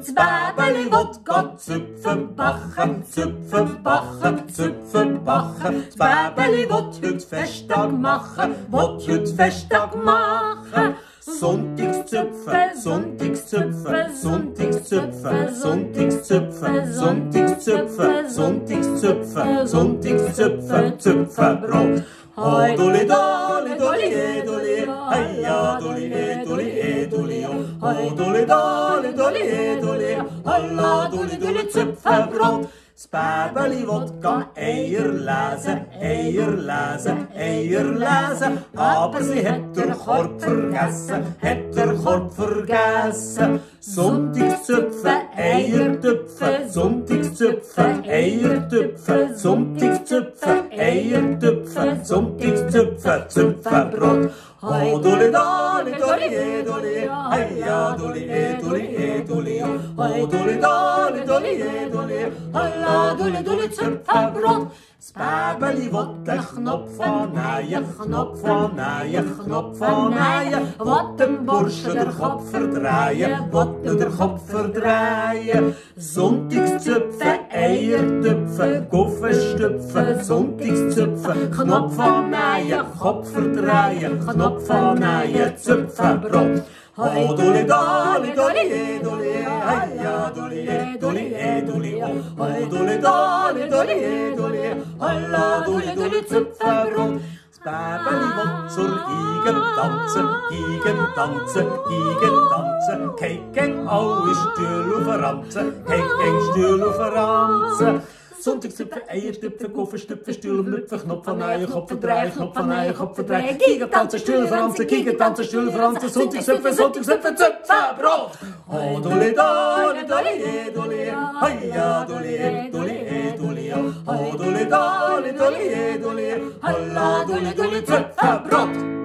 Zwerbeli wird Gott züpfen, bachen, züpfen, bachen, züpfen, bachen. Zwaberli wird hüt Festtag machen, wird hüt Festtag machen. Sonntagszüpfen, Sonntagszüpfen, Sonntagszüpfen, Sonntagszüpfen, Sonntagszüpfen, Sonntagszüpfen, Sonntagszüpfen, Züpferbrot. Hoi, doli, doli, eh, doli, doli, heia, doli, eh. Doli doli e doli, halla doli doli Zupfenbrot. Spabeli Wodka, Eier lesen, Eier lesen, Eier lesen. Aber sie hat der Korb vergessen, hat der Korb vergessen. Sonntagszupfen, Eier tüpfen, Sonntagszupfen, Sonntagszupfen, Eier tüpfen, Sonntagszupfen, Zupfenbrot. Oh, doli doli doli e doli e doli e doli, oh, doli doli doli e doli Zupfenbrot. Spabeli wat de knop van naaien, knop van naaien, knop van naaien. Wat een borstje de kop verdraaien, wat de kop verdraaien. Zondagszupfen, Eiertöpfe, Guffenstüpfe, Sonntagszöpfe, Knopf annähen, Kopf verdrehen, Knopf annähen, Züpfenbrot. Zöpfe, Brot. dali duli e duli e haia duli e duli e duli o Hoi duli dali duli e duli e haia duli. Wat zur Igen tanzen, Igen tanzen, Igen tanzen. Kijk, kijk, oude stuur verranzen, kijk, kijk, stuur verranzen. Zondagszupfen, eierstupfen, kofferstupfen, stoelen, mupfen, knop van naaien, kop verdraaien, knop van naaien, kop verdraaien. Kieken, tanzen, stoelen, verransen, kieken, tanzen, stoelen, verransen. Zondagszupfen, zondagszupfen, zupfenbrot. Oh, doli, doli, doli, e, doli, heia, doli, e, doli, e, doli, Eh, eh. Dolly, dolly, doliye. dolly, dolly, doli tırtta brot.